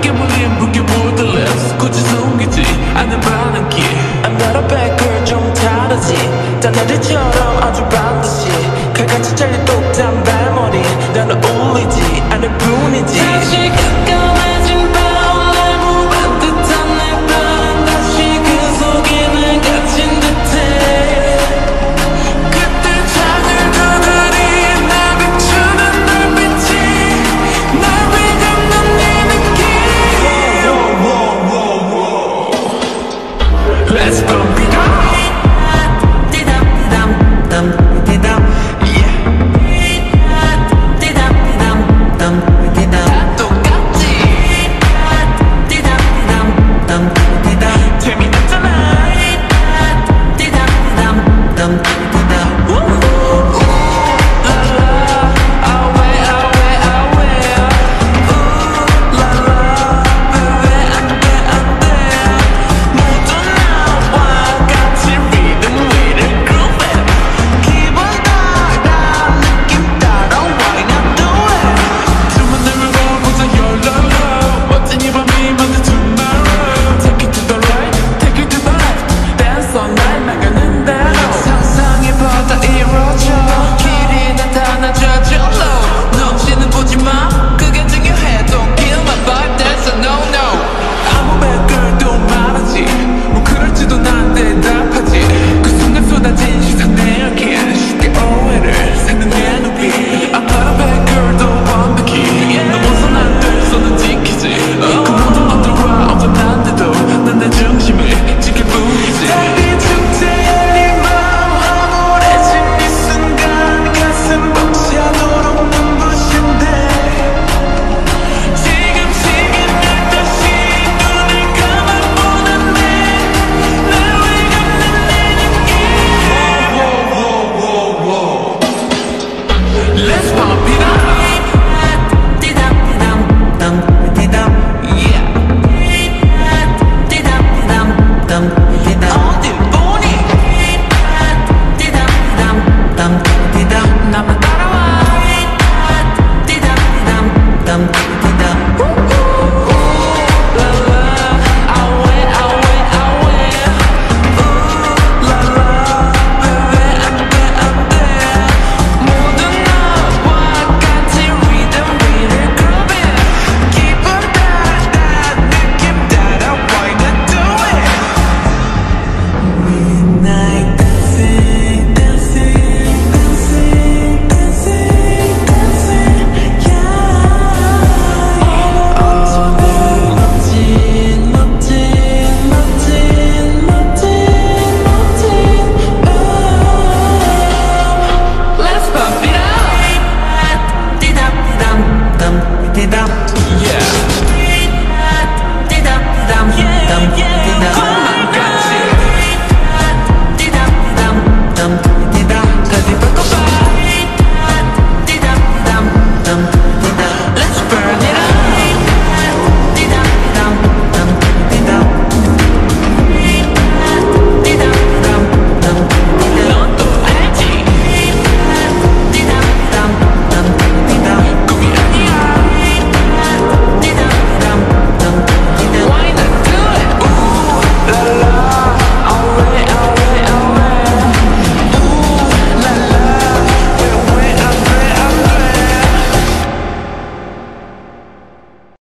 그게 물린 붕괴 borderless 굳이 숨기지 않는 많은 길. I'm not a bad girl 좀 다르지. 딴 애들처럼 아주 반드시 칼같이 잘린 똑단 발머리. 난 Let's go.